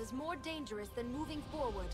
is more dangerous than moving forward.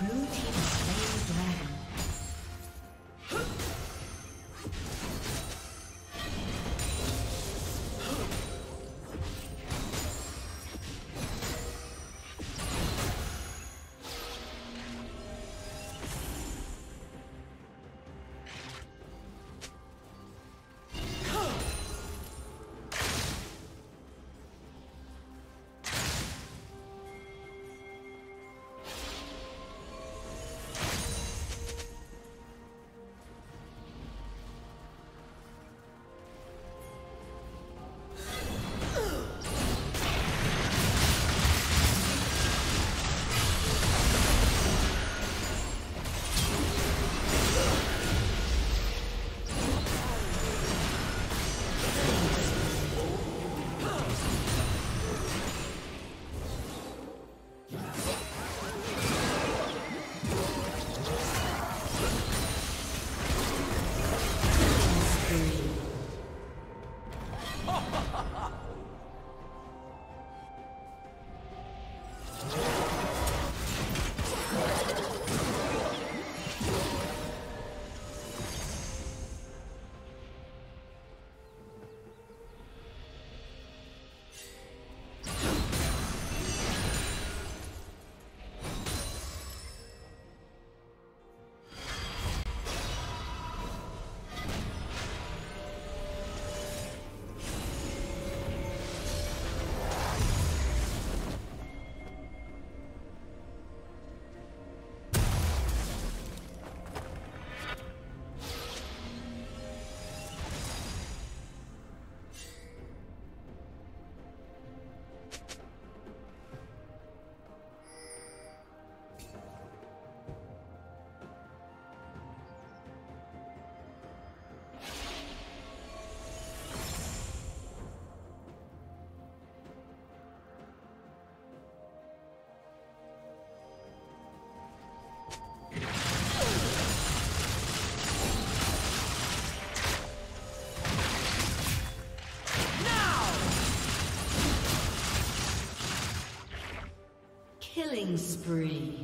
Blue team Spree.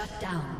Shut down.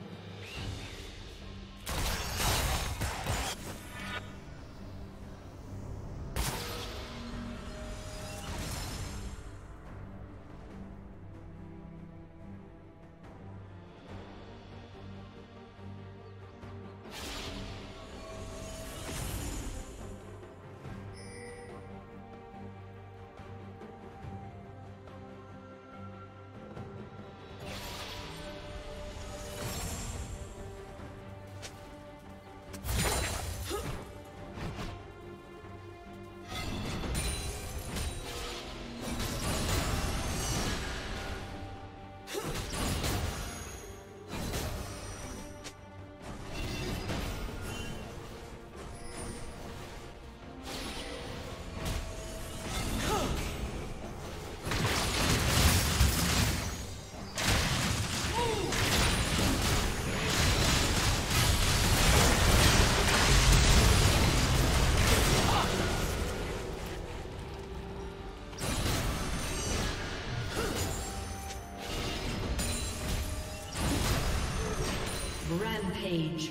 Rampage.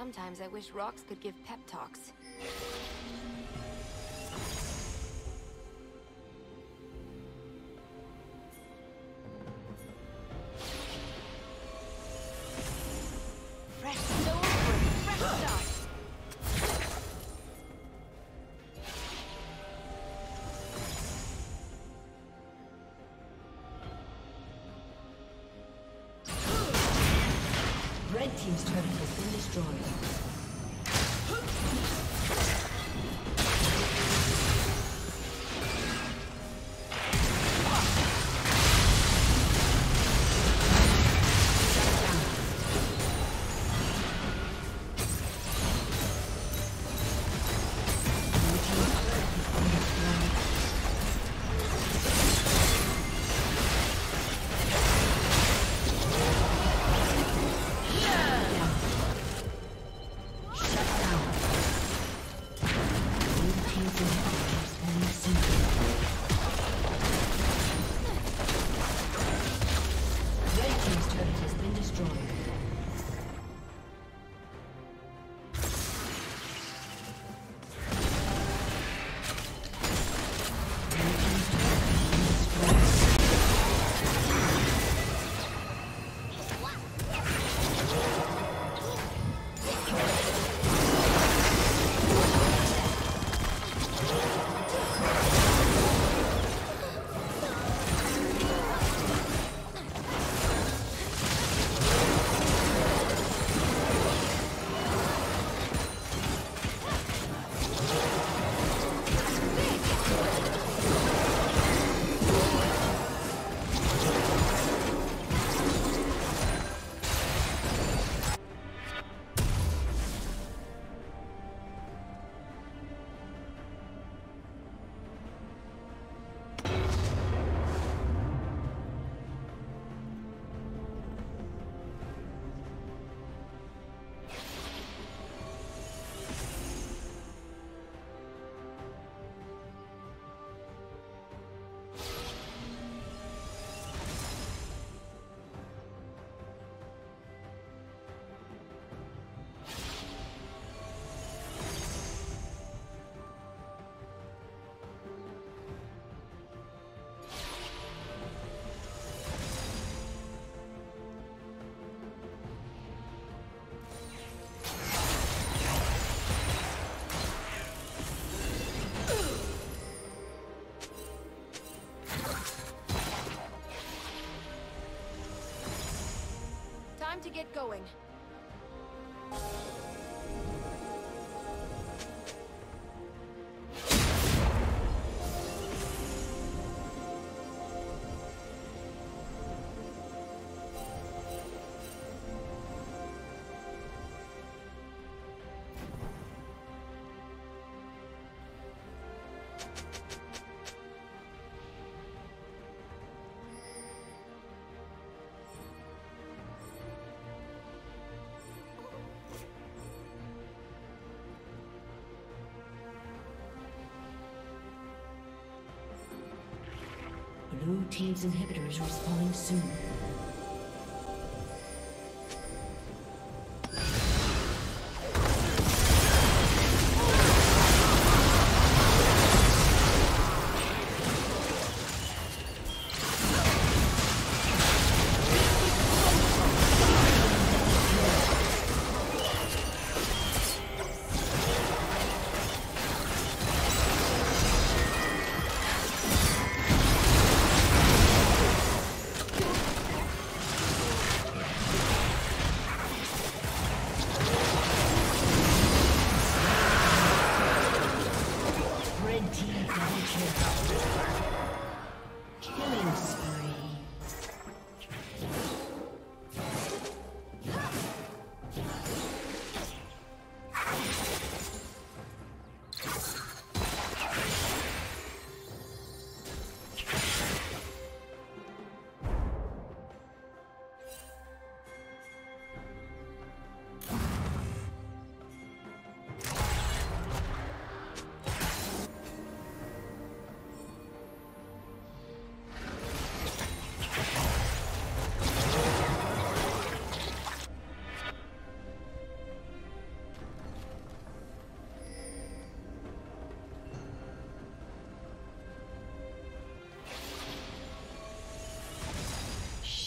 Sometimes I wish rocks could give pep talks. Get going. Blue Team's inhibitor is soon.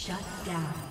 Shut down.